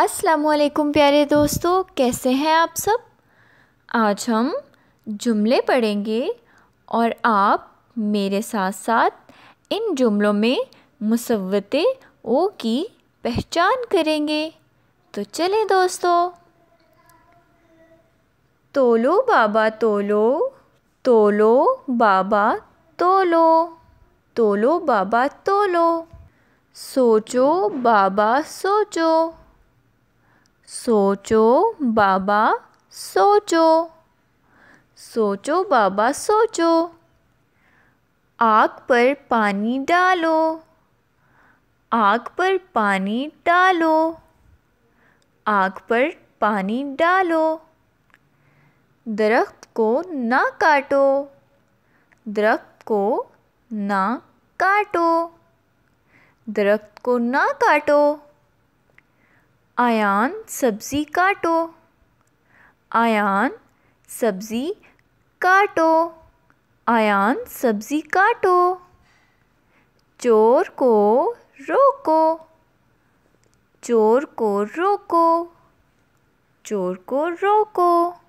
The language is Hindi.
असलकुम प्यारे दोस्तों, कैसे हैं आप सब? आज हम जुमले पढ़ेंगे और आप मेरे साथ साथ इन जुमलों में मुसवत ओ की पहचान करेंगे। तो चलें दोस्तों। तोलो बाबा तोलो तोलो बाबा तोलो तोलो बाबा तोलो, सोचो बाबा सोचो। सोचो बाबा, सोचो। सोचो बाबा, सोचो। आग पर पानी डालो। आग पर पानी डालो। आग पर पानी डालो। दरख्त को ना काटो। दरख्त को ना काटो। दरख्त को ना काटो। आयान सब्ज़ी काटो। आयान सब्ज़ी काटो। आयान सब्ज़ी काटो। चोर को रोको। चोर को रोको। चोर को रोको।